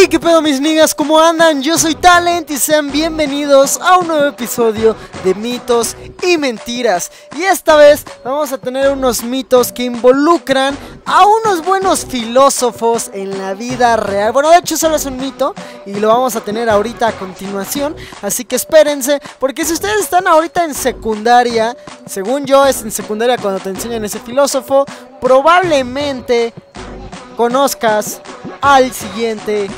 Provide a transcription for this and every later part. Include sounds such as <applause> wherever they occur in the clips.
Hey, qué pedo mis nigas, ¿cómo andan? Yo soy Talent y sean bienvenidos a un nuevo episodio de mitos y mentiras. Y esta vez vamos a tener unos mitos que involucran a unos buenos filósofos en la vida real. Bueno, de hecho solo es un mito y lo vamos a tener ahorita a continuación. Así que espérense, porque si ustedes están ahorita en secundaria, según yo es en secundaria cuando te enseñan ese filósofo, probablemente conozcas al siguiente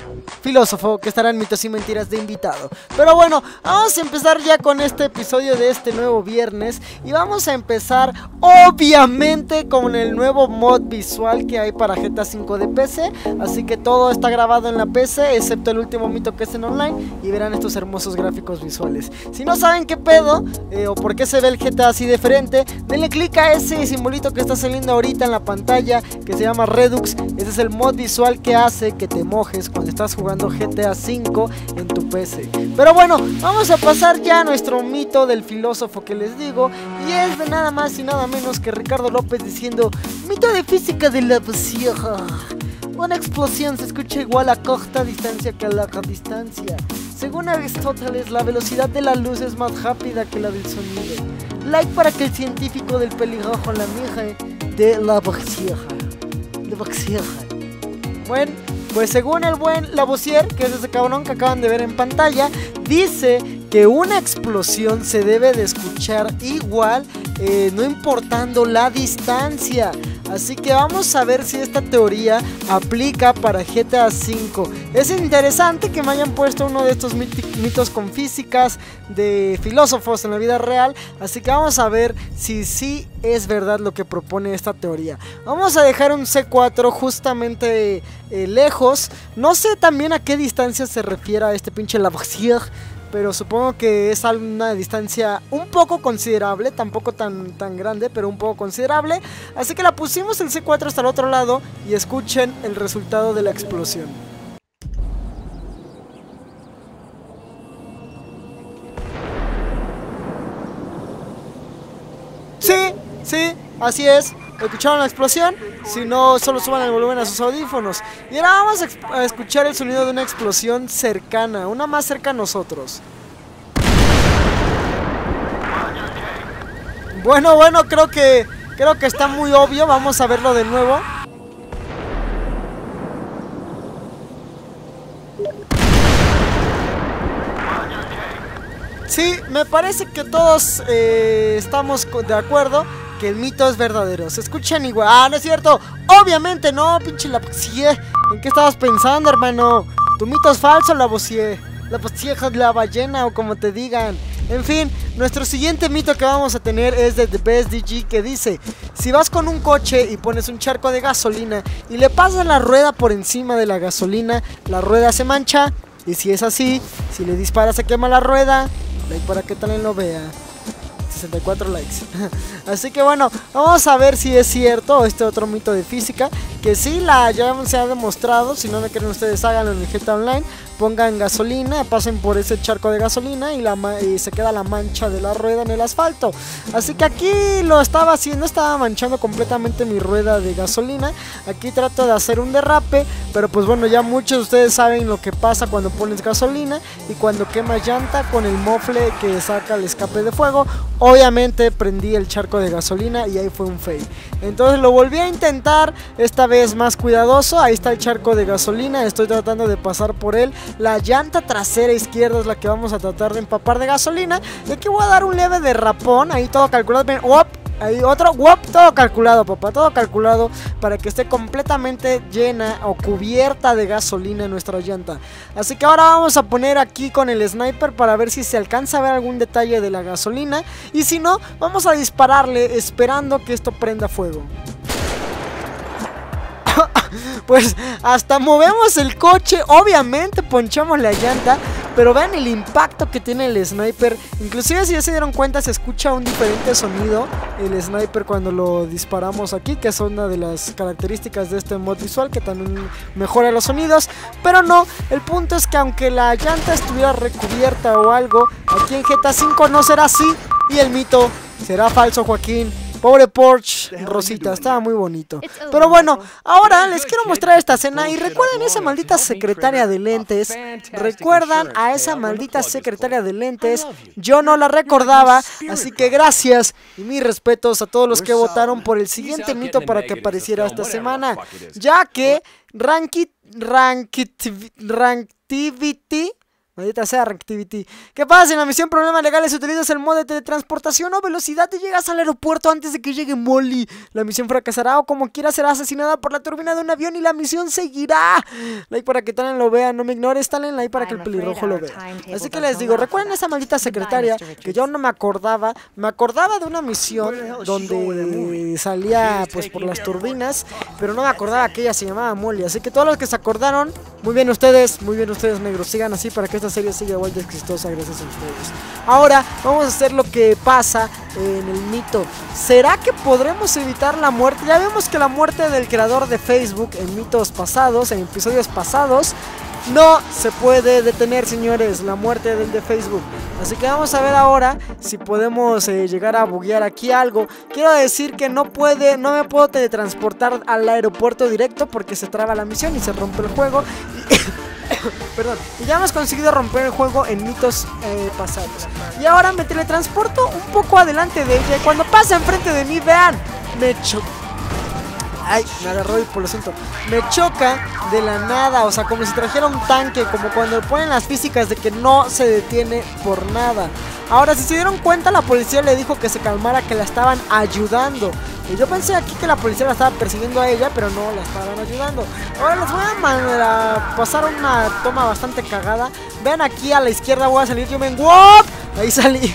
filósofo que estará en mitos y mentiras de invitado. Pero bueno, vamos a empezar ya con este episodio de este nuevo viernes y vamos a empezar obviamente con el nuevo mod visual que hay para GTA 5 de PC, así que todo está grabado en la PC excepto el último mito que es en online y verán estos hermosos gráficos visuales. Si no saben qué pedo eh, o por qué se ve el GTA así de frente, denle clic a ese simbolito que está saliendo ahorita en la pantalla que se llama Redux. Ese es el mod visual que hace que te mojes cuando estás jugando GTA V en tu PC. Pero bueno, vamos a pasar ya a nuestro mito del filósofo que les digo. Y es de nada más y nada menos que Ricardo López diciendo: Mito de física de la vieja. Una explosión se escucha igual a corta distancia que a larga distancia. Según Aristóteles, la velocidad de la luz es más rápida que la del sonido. Like para que el científico del pelirrojo la mije de la vieja. La vieja. Bueno. Pues según el buen Lavoisier, que es ese cabrón que acaban de ver en pantalla, dice que una explosión se debe de escuchar igual, eh, no importando la distancia. Así que vamos a ver si esta teoría aplica para GTA V. Es interesante que me hayan puesto uno de estos mitos con físicas de filósofos en la vida real. Así que vamos a ver si sí es verdad lo que propone esta teoría. Vamos a dejar un C4 justamente eh, lejos. No sé también a qué distancia se refiere a este pinche Lavoisier pero supongo que es a una distancia un poco considerable, tampoco tan, tan grande, pero un poco considerable. Así que la pusimos el C4 hasta el otro lado y escuchen el resultado de la explosión. Sí, sí, así es. ¿Escucharon la explosión? Si no, solo suban el volumen a sus audífonos. Y ahora vamos a, escuchar el sonido de una explosión cercana, una más cerca a nosotros. Bueno, bueno, creo que creo que está muy obvio. Vamos a verlo de nuevo. Sí, me parece que todos eh, estamos de acuerdo que el mito es verdadero. Se escuchan igual. Ah, no es cierto. Obviamente no, pinche la ¿En qué estabas pensando, hermano? Tu mito es falso, la Bossier. La es la ballena o como te digan. En fin, nuestro siguiente mito que vamos a tener es de The Best DG que dice, si vas con un coche y pones un charco de gasolina y le pasas la rueda por encima de la gasolina, la rueda se mancha y si es así, si le disparas se quema la rueda, para que tal lo vea. 64 likes. <laughs> Así que bueno, vamos a ver si es cierto este otro mito de física. Que sí, la ya se ha demostrado. Si no me quieren ustedes, háganlo en el GTA Online. Pongan gasolina, pasen por ese charco de gasolina y, se queda la mancha de la rueda en el asfalto. Así que aquí lo estaba haciendo, estaba manchando completamente mi rueda de gasolina. Aquí trato de hacer un derrape, pero pues bueno, ya muchos de ustedes saben lo que pasa cuando pones gasolina y cuando quemas llanta con el mofle que saca el escape de fuego. Obviamente prendí el charco de gasolina y ahí fue un fail. Entonces lo volví a intentar, esta vez más cuidadoso. Ahí está el charco de gasolina, estoy tratando de pasar por él. La llanta trasera izquierda es la que vamos a tratar de empapar de gasolina. Y aquí voy a dar un leve derrapón, ahí todo calculado. Ven, Ahí otro, wop, todo calculado, papá, todo calculado para que esté completamente llena o cubierta de gasolina nuestra llanta. Así que ahora vamos a poner aquí con el sniper para ver si se alcanza a ver algún detalle de la gasolina. Y si no, vamos a dispararle esperando que esto prenda fuego. <laughs> pues hasta movemos el coche, obviamente ponchamos la llanta, pero vean el impacto que tiene el sniper. Inclusive si ya se dieron cuenta se escucha un diferente sonido el sniper cuando lo disparamos aquí, que es una de las características de este mod visual que también mejora los sonidos. Pero no, el punto es que aunque la llanta estuviera recubierta o algo, aquí en GTA 5 no será así y el mito será falso, Joaquín. Pobre Porsche Rosita, estaba muy bonito. Pero bueno, ahora les quiero mostrar esta escena y recuerden esa maldita secretaria de lentes. Recuerdan a esa maldita secretaria de lentes. Yo no la recordaba, así que gracias y mis respetos a todos los que votaron por el siguiente mito para que apareciera esta semana, ya que Rankit Ranktivity Maldita sea Reactivity. ¿Qué pasa? Si en la misión Problemas Legales utilizas el modo de teletransportación o velocidad y llegas al aeropuerto antes de que llegue Molly. La misión fracasará o como quiera será asesinada por la turbina de un avión y la misión seguirá. Like para que Talen lo vea, no me ignores, Talen like para que el pelirrojo lo vea. Así que les digo, recuerden esa maldita secretaria que yo no me acordaba. Me acordaba de una misión donde salía pues por las turbinas, pero no me acordaba que ella se llamaba Molly. Así que todos los que se acordaron, muy bien ustedes, muy bien ustedes negros, sigan así para que esta serie sigue igual de exitosa gracias a ustedes. Ahora vamos a hacer lo que pasa en el mito. ¿Será que podremos evitar la muerte? Ya vemos que la muerte del creador de Facebook en mitos pasados, en episodios pasados, no se puede detener, señores, la muerte del de Facebook. Así que vamos a ver ahora si podemos eh, llegar a buguear aquí algo. Quiero decir que no puede, no me puedo teletransportar al aeropuerto directo porque se traba la misión y se rompe el juego. <coughs> Perdón. Y ya hemos conseguido romper el juego en mitos eh, pasados. Y ahora me teletransporto un poco adelante de ella. Y cuando pasa enfrente de mí, vean, me choca. Ay, me agarró y por lo siento. Me choca de la nada. O sea, como si trajera un tanque. Como cuando ponen las físicas de que no se detiene por nada. Ahora, si se dieron cuenta, la policía le dijo que se calmara, que la estaban ayudando. Y yo pensé aquí que la policía la estaba persiguiendo a ella, pero no, la estaban ayudando. Ahora les voy a pasar una toma bastante cagada. Vean aquí a la izquierda voy a salir yo, ven, ¡Wop! Ahí salí.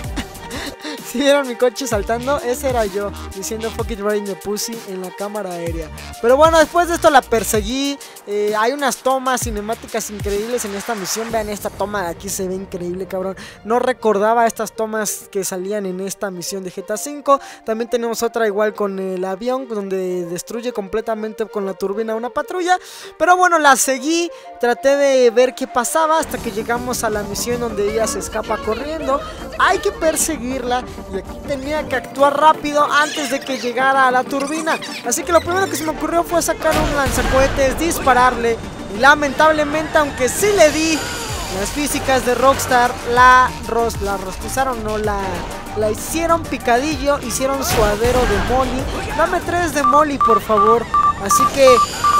Si vieron mi coche saltando, ese era yo, diciendo fuck it the pussy en la cámara aérea. Pero bueno, después de esto la perseguí. Eh, hay unas tomas cinemáticas increíbles en esta misión. Vean esta toma de aquí, se ve increíble, cabrón. No recordaba estas tomas que salían en esta misión de GTA V. También tenemos otra igual con el avión, donde destruye completamente con la turbina una patrulla. Pero bueno, la seguí, traté de ver qué pasaba hasta que llegamos a la misión donde ella se escapa corriendo. Hay que perseguirla y aquí tenía que actuar rápido antes de que llegara a la turbina. Así que lo primero que se me ocurrió fue sacar un lanzacohetes, dispararle. Y lamentablemente, aunque sí le di, las físicas de Rockstar la, ros, la rostizaron, no la, la hicieron picadillo, hicieron suadero de Molly. Dame tres de Molly, por favor. Así que,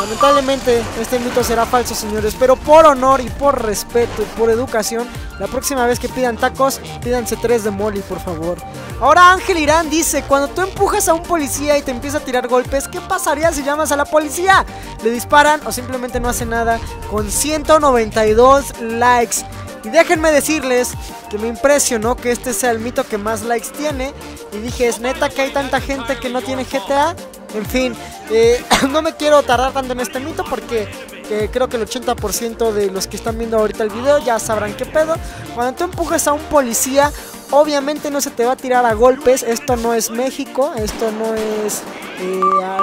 lamentablemente, este mito será falso, señores. Pero por honor y por respeto y por educación, la próxima vez que pidan tacos, pídanse tres de Molly, por favor. Ahora Ángel Irán dice, cuando tú empujas a un policía y te empieza a tirar golpes, ¿qué pasaría si llamas a la policía? ¿Le disparan o simplemente no hace nada? Con 192 likes. Y déjenme decirles que me impresionó que este sea el mito que más likes tiene. Y dije, ¿es neta que hay tanta gente que no tiene GTA? En fin, eh, <coughs> no me quiero tardar tanto en este mito porque eh, creo que el 80% de los que están viendo ahorita el video ya sabrán qué pedo. Cuando tú empujas a un policía, obviamente no se te va a tirar a golpes. Esto no es México, esto no es eh,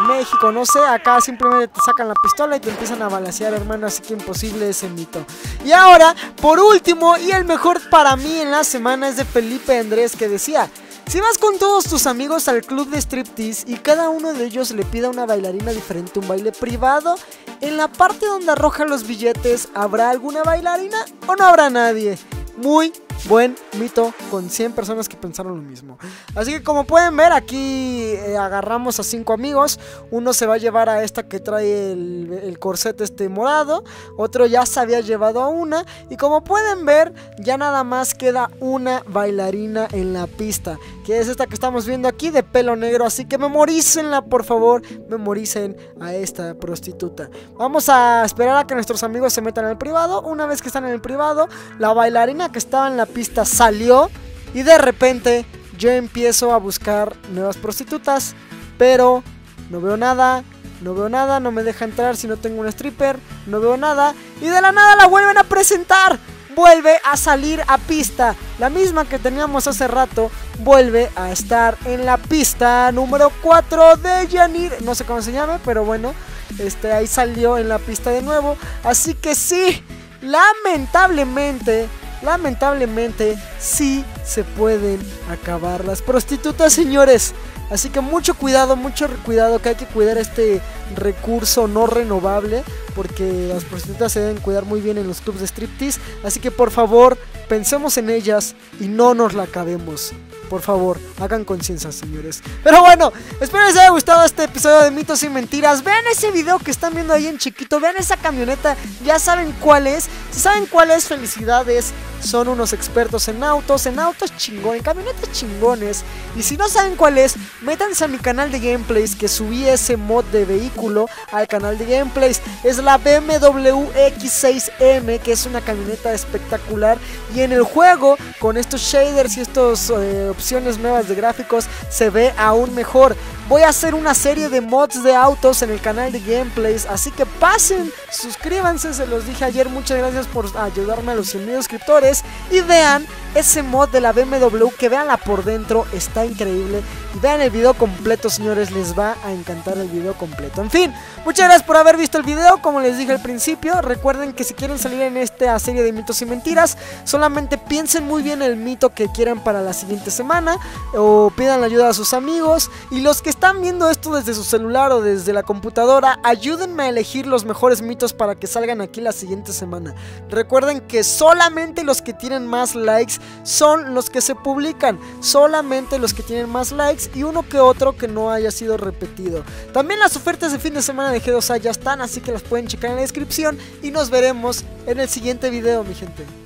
México, no sé. Acá simplemente te sacan la pistola y te empiezan a balasear, hermano. Así que imposible ese mito. Y ahora, por último, y el mejor para mí en la semana es de Felipe Andrés que decía. Si vas con todos tus amigos al club de striptease y cada uno de ellos le pida a una bailarina diferente un baile privado, en la parte donde arroja los billetes, ¿habrá alguna bailarina o no habrá nadie? Muy buen mito con 100 personas que pensaron lo mismo. Así que como pueden ver aquí eh, agarramos a 5 amigos. Uno se va a llevar a esta que trae el, el corset este morado. Otro ya se había llevado a una. Y como pueden ver ya nada más queda una bailarina en la pista. Que es esta que estamos viendo aquí de pelo negro. Así que memorícenla por favor. Memoricen a esta prostituta. Vamos a esperar a que nuestros amigos se metan el privado. Una vez que están en el privado, la bailarina que estaba en la pista salió y de repente yo empiezo a buscar nuevas prostitutas, pero no veo nada, no veo nada, no me deja entrar si no tengo un stripper, no veo nada y de la nada la vuelven a presentar. Vuelve a salir a pista. La misma que teníamos hace rato vuelve a estar en la pista número 4 de Yanir. No sé cómo se llame, pero bueno, este ahí salió en la pista de nuevo. Así que sí, lamentablemente lamentablemente sí se pueden acabar las prostitutas, señores. Así que mucho cuidado, mucho cuidado que hay que cuidar este recurso no renovable porque las prostitutas se deben cuidar muy bien en los clubs de striptease. Así que por favor, pensemos en ellas y no nos la acabemos. Por favor, hagan conciencia, señores. Pero bueno, espero les haya gustado este episodio de Mitos y Mentiras. Vean ese video que están viendo ahí en chiquito. Vean esa camioneta. Ya saben cuál es. Si saben cuál es, felicidades. Son unos expertos en autos, en autos chingones, en camionetas chingones. Y si no saben cuál es, métanse a mi canal de gameplays que subí ese mod de vehículo al canal de gameplays. Es la BMW X6M, que es una camioneta espectacular. Y en el juego, con estos shaders y estas eh, opciones nuevas de gráficos, se ve aún mejor. Voy a hacer una serie de mods de autos en el canal de gameplays, así que pasen, suscríbanse, se los dije ayer, muchas gracias por ayudarme a los 100 mil suscriptores y vean ese mod de la BMW, que veanla por dentro, está increíble. Vean el video completo, señores, les va a encantar el video completo. En fin, muchas gracias por haber visto el video, como les dije al principio, recuerden que si quieren salir en esta serie de mitos y mentiras, solamente piensen muy bien el mito que quieran para la siguiente semana, o pidan la ayuda a sus amigos, y los que están viendo esto desde su celular o desde la computadora, ayúdenme a elegir los mejores mitos para que salgan aquí la siguiente semana. Recuerden que solamente los que tienen más likes son los que se publican, solamente los que tienen más likes y uno que otro que no haya sido repetido. También las ofertas de fin de semana de G2A ya están, así que las pueden checar en la descripción y nos veremos en el siguiente video, mi gente.